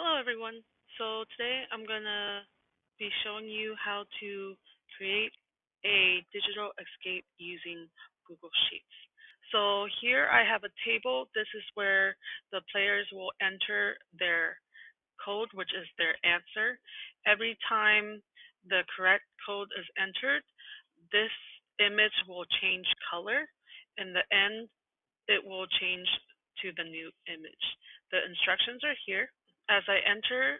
Hello everyone. So today I'm going to be showing you how to create a digital escape using Google Sheets. So here I have a table. This is where the players will enter their code, which is their answer. Every time the correct code is entered, this image will change color. In the end, it will change to the new image. The instructions are here. As I enter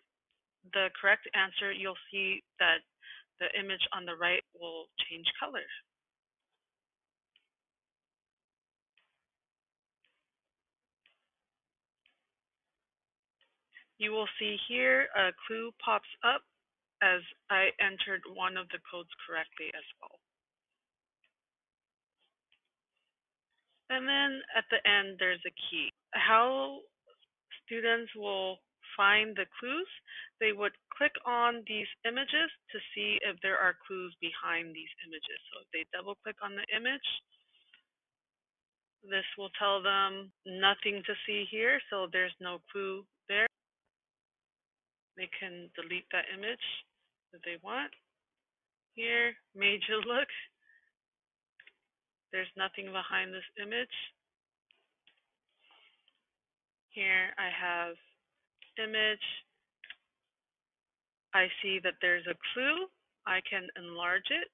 the correct answer, you'll see that the image on the right will change color. You will see here a clue pops up as I entered one of the codes correctly as well. And then at the end, there's a key. How students will find the clues, they would click on these images to see if there are clues behind these images. So if they double click on the image, this will tell them nothing to see here, so there's no clue there. They can delete that image if they want. Here, major look. There's nothing behind this image. Here I have image, I see that there's a clue. I can enlarge it.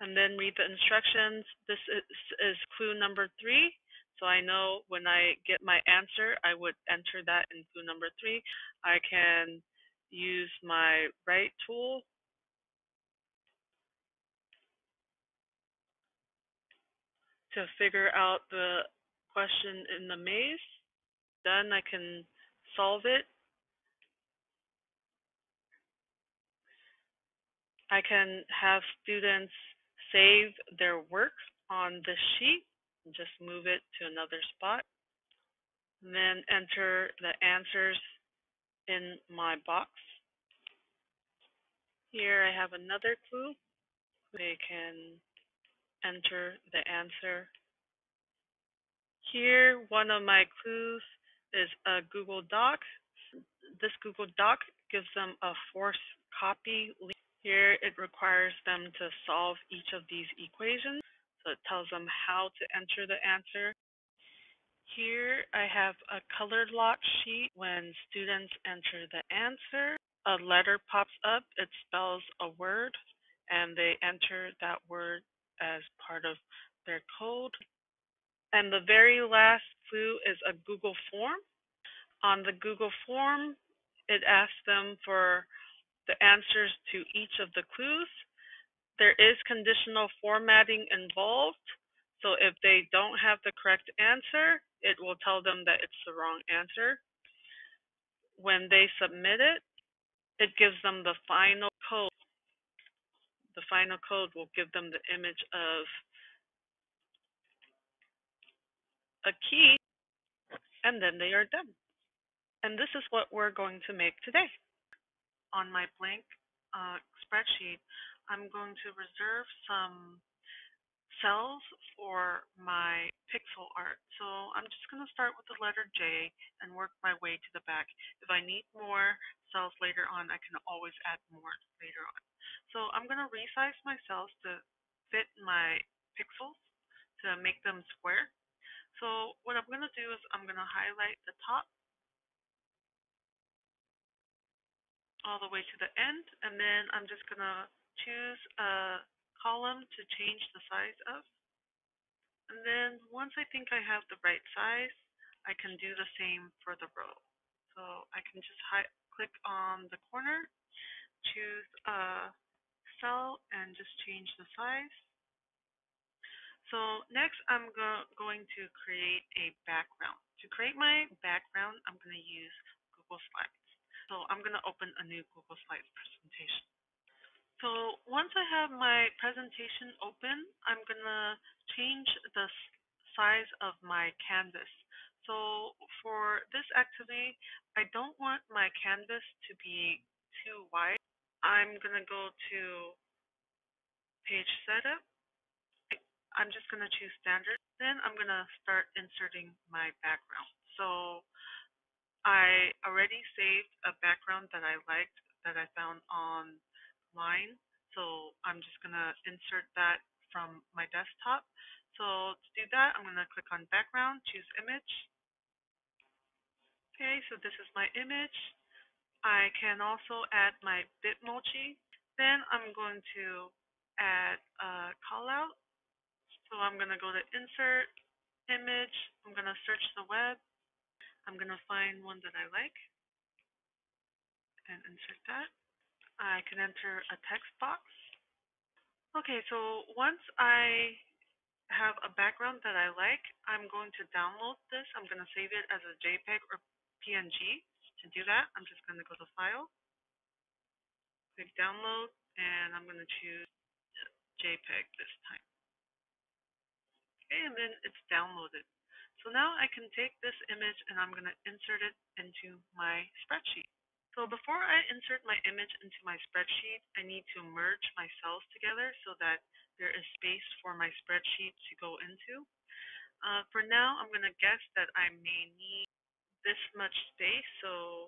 And then read the instructions. This is, is clue number three. So I know when I get my answer, I would enter that in clue number three. I can use my right tool to figure out the question in the maze done, I can solve it. I can have students save their work on this sheet and just move it to another spot. Then enter the answers in my box. Here I have another clue. They can enter the answer. Here, one of my clues is a Google Doc. This Google Doc gives them a force copy. Here it requires them to solve each of these equations. So it tells them how to enter the answer. Here I have a colored lock sheet. When students enter the answer, a letter pops up. It spells a word and they enter that word as part of their code. And the very last clue is a Google form. On the Google form, it asks them for the answers to each of the clues. There is conditional formatting involved. So if they don't have the correct answer, it will tell them that it's the wrong answer. When they submit it, it gives them the final code. The final code will give them the image of a key, and then they are done. And this is what we're going to make today. On my blank uh, spreadsheet, I'm going to reserve some cells for my pixel art. So I'm just going to start with the letter J and work my way to the back. If I need more cells later on, I can always add more later on. So I'm going to resize my cells to fit my pixels to make them square. So what I'm going to do is I'm going to highlight the top all the way to the end, and then I'm just going to choose a column to change the size of. And then once I think I have the right size, I can do the same for the row. So I can just click on the corner, choose a cell, and just change the size. So next I'm go going to create a background. To create my background, I'm going to use Google Slides. So I'm going to open a new Google Slides presentation. So once I have my presentation open, I'm going to change the size of my canvas. So for this activity, I don't want my canvas to be too wide. I'm going to go to page setup I'm just going to choose standard. Then I'm going to start inserting my background. So I already saved a background that I liked that I found online. So I'm just going to insert that from my desktop. So to do that, I'm going to click on background, choose image. Okay, so this is my image. I can also add my Bitmoji. Then I'm going to add a I'm going to go to insert, image. I'm going to search the web. I'm going to find one that I like and insert that. I can enter a text box. Okay, so once I have a background that I like, I'm going to download this. I'm going to save it as a JPEG or PNG. To do that, I'm just going to go to File, click Download, and I'm going to choose JPEG this time. Okay, and then it's downloaded. So now I can take this image and I'm going to insert it into my spreadsheet. So before I insert my image into my spreadsheet, I need to merge my cells together so that there is space for my spreadsheet to go into. Uh, for now, I'm going to guess that I may need this much space, so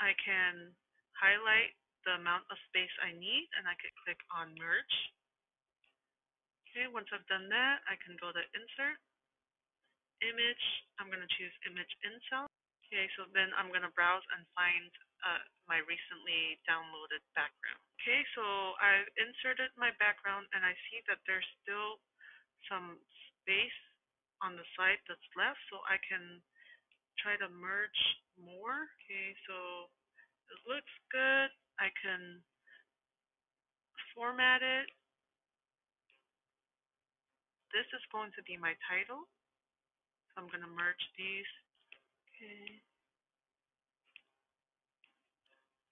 I can highlight the amount of space I need and I could click on merge. Okay, once I've done that, I can go to insert, image, I'm going to choose image in cell. Okay, so then I'm going to browse and find uh, my recently downloaded background. Okay, so I've inserted my background and I see that there's still some space on the side that's left, so I can try to merge more. Okay, so it looks good. I can format it. This is going to be my title. So I'm going to merge these. Okay.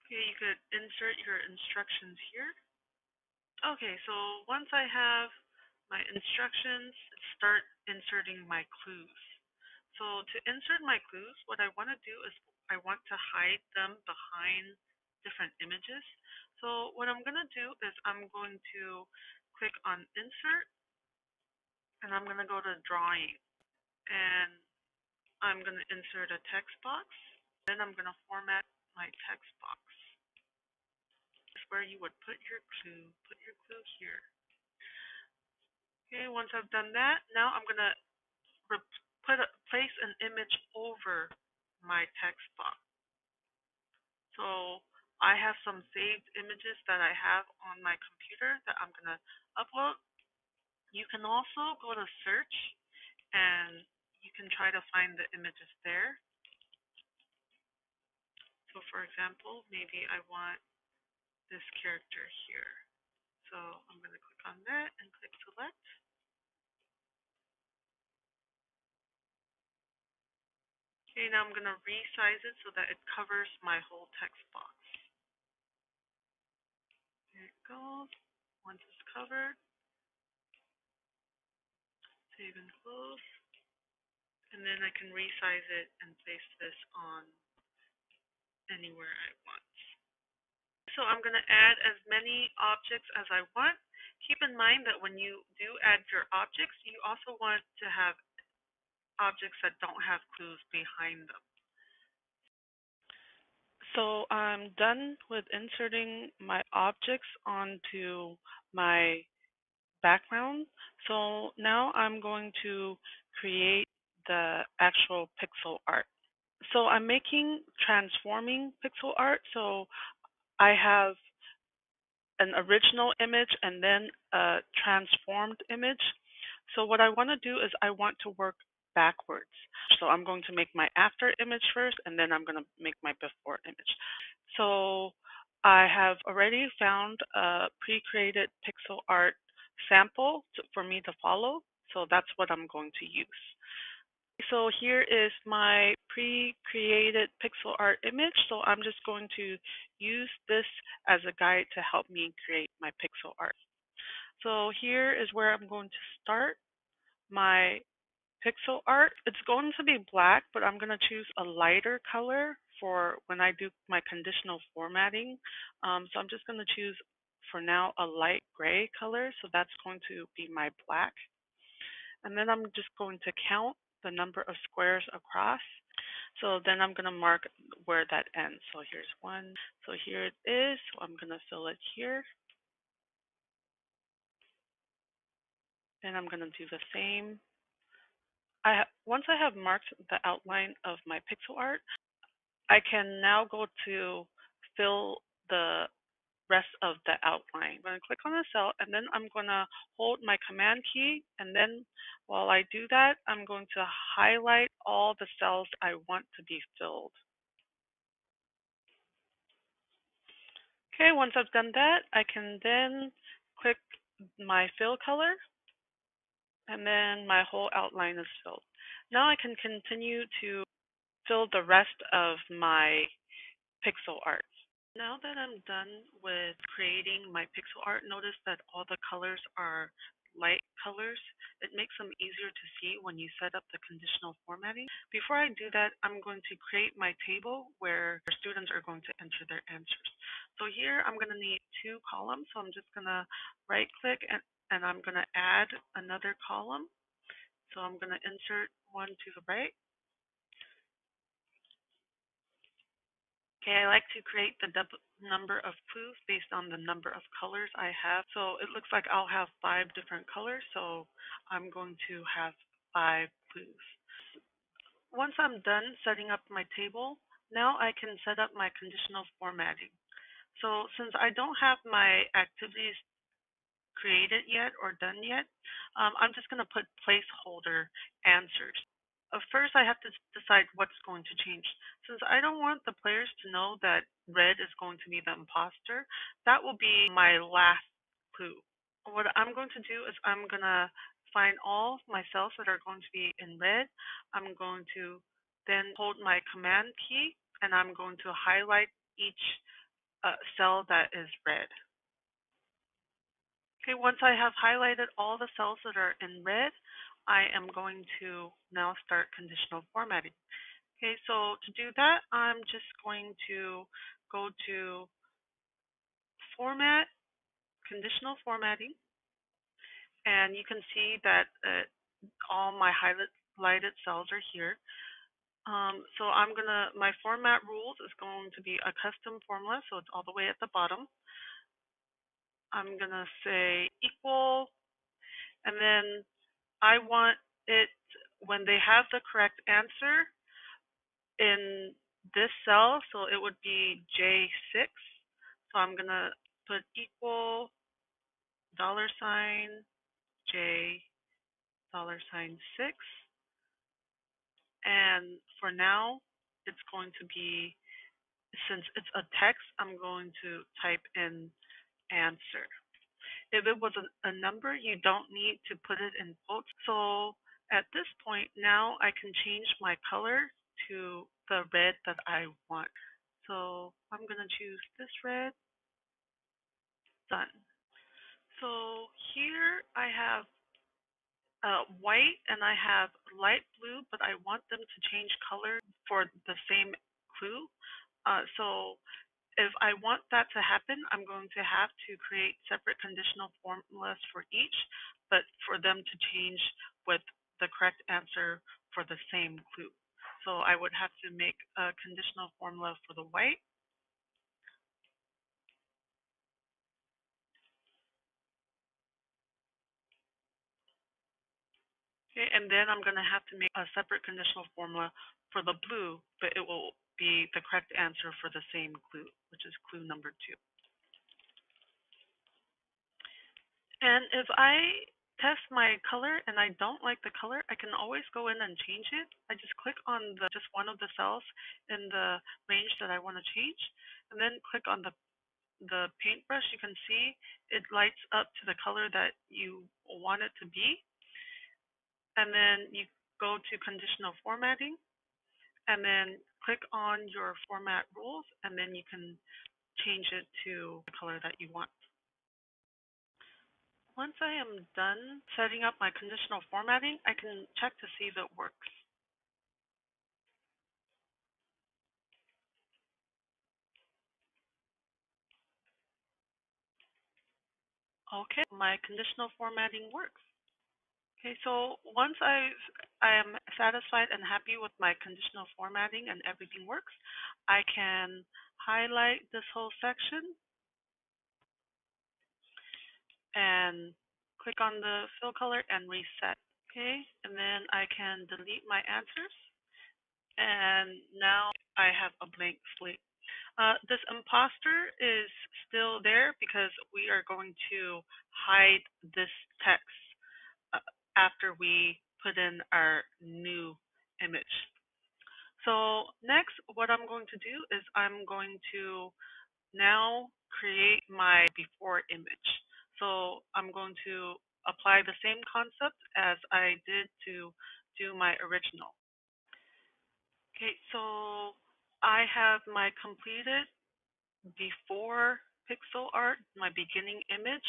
Okay, you could insert your instructions here. Okay, so once I have my instructions, start inserting my clues. So to insert my clues, what I want to do is I want to hide them behind different images. So what I'm going to do is I'm going to click on insert and I'm going to go to drawing and I'm going to insert a text box. Then I'm going to format my text box. This is where you would put your clue. Put your clue here. Okay, once I've done that, now I'm going to put a, place an image over my text box. So I have some saved images that I have on my computer that I'm going to upload. You can also go to search and you can try to find the images there. So for example, maybe I want this character here. So I'm going to click on that and click select. Okay, now I'm going to resize it so that it covers my whole text box. There it goes. Once it's covered, save and close. And then I can resize it and place this on anywhere I want. So I'm going to add as many objects as I want. Keep in mind that when you do add your objects, you also want to have objects that don't have clues behind them. So I'm done with inserting my objects onto my background. So now I'm going to create the actual pixel art. So I'm making transforming pixel art. So I have an original image and then a transformed image. So what I want to do is I want to work backwards. So I'm going to make my after image first, and then I'm going to make my before image. So I have already found a pre-created pixel art sample to, for me to follow. So that's what I'm going to use. So here is my pre-created pixel art image. So I'm just going to use this as a guide to help me create my pixel art. So here is where I'm going to start my pixel art. It's going to be black, but I'm going to choose a lighter color for when I do my conditional formatting. Um, so I'm just going to choose for now a light gray color. So that's going to be my black. And then I'm just going to count the number of squares across. So then I'm going to mark where that ends. So here's one. So here it is. So I'm going to fill it here. And I'm going to do the same. I have Once I have marked the outline of my pixel art, I can now go to fill the rest of the outline. I'm going to click on the cell and then I'm going to hold my command key and then while I do that, I'm going to highlight all the cells I want to be filled. Okay, once I've done that, I can then click my fill color and then my whole outline is filled. Now I can continue to fill the rest of my pixel art. Now that I'm done with creating my pixel art, notice that all the colors are light colors. It makes them easier to see when you set up the conditional formatting. Before I do that, I'm going to create my table where students are going to enter their answers. So here I'm going to need two columns. So I'm just going to right click and, and I'm going to add another column. So I'm going to insert one to the right Okay, I like to create the number of clues based on the number of colors I have. So it looks like I'll have five different colors, so I'm going to have five clues. Once I'm done setting up my table, now I can set up my conditional formatting. So since I don't have my activities created yet or done yet, um, I'm just going to put placeholder answers. First, I have to decide what's going to change. Since I don't want the players to know that red is going to be the imposter, that will be my last clue. What I'm going to do is I'm going to find all my cells that are going to be in red. I'm going to then hold my command key and I'm going to highlight each uh, cell that is red. Okay, once I have highlighted all the cells that are in red, I am going to now start conditional formatting. Okay, so to do that, I'm just going to go to Format, Conditional Formatting, and you can see that uh, all my highlighted cells are here. Um, so I'm gonna, my format rules is going to be a custom formula, so it's all the way at the bottom. I'm gonna say equal, and then I want it when they have the correct answer in this cell, so it would be J6. So I'm going to put equal dollar sign J dollar sign 6. And for now, it's going to be, since it's a text, I'm going to type in answer. If it was a, a number, you don't need to put it in quotes. So at this point, now I can change my color to the red that I want. So I'm going to choose this red. Done. So here I have uh, white and I have light blue, but I want them to change color for the same clue. Uh, so if I want that to happen, I'm going to have to create separate conditional formulas for each, but for them to change with the correct answer for the same clue. So I would have to make a conditional formula for the white. Okay, and then I'm going to have to make a separate conditional formula for the blue, but it will be the correct answer for the same clue, which is clue number two. And if I test my color and I don't like the color, I can always go in and change it. I just click on the, just one of the cells in the range that I want to change, and then click on the the paintbrush. You can see it lights up to the color that you want it to be. And then you go to conditional formatting, and then click on your format rules and then you can change it to the color that you want. Once I am done setting up my conditional formatting, I can check to see if it works. Okay, my conditional formatting works. Okay, so once I I am satisfied and happy with my conditional formatting and everything works, I can highlight this whole section and click on the fill color and reset. Okay, and then I can delete my answers. And now I have a blank slate. Uh, this imposter is still there because we are going to hide this text after we put in our new image. So next, what I'm going to do is I'm going to now create my before image. So I'm going to apply the same concept as I did to do my original. Okay, so I have my completed before pixel art, my beginning image.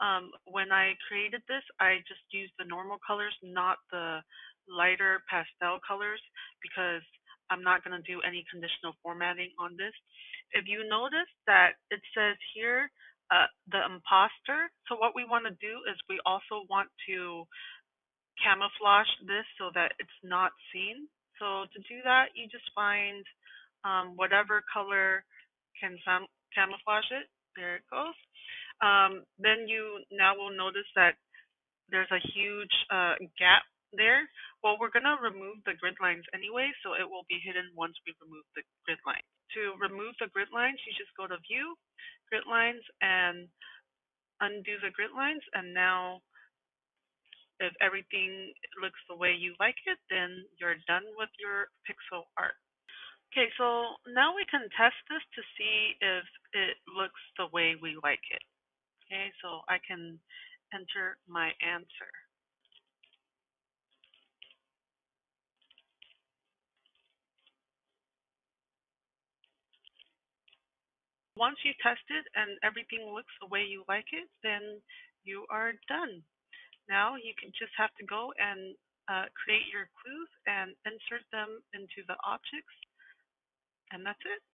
Um, when I created this, I just used the normal colors, not the lighter pastel colors, because I'm not going to do any conditional formatting on this. If you notice that it says here, uh, the imposter, so what we want to do is we also want to camouflage this so that it's not seen. So to do that, you just find um, whatever color can camouflage it. There it goes. Um, then you now will notice that there's a huge uh, gap there. Well, we're going to remove the grid lines anyway, so it will be hidden once we remove the grid lines. To remove the grid lines, you just go to View, Grid Lines, and undo the grid lines, and now if everything looks the way you like it, then you're done with your pixel art. Okay, so now we can test this to see if it looks the way we like it. Okay, so I can enter my answer. Once you test it and everything looks the way you like it, then you are done. Now you can just have to go and uh, create your clues and insert them into the objects. And that's it.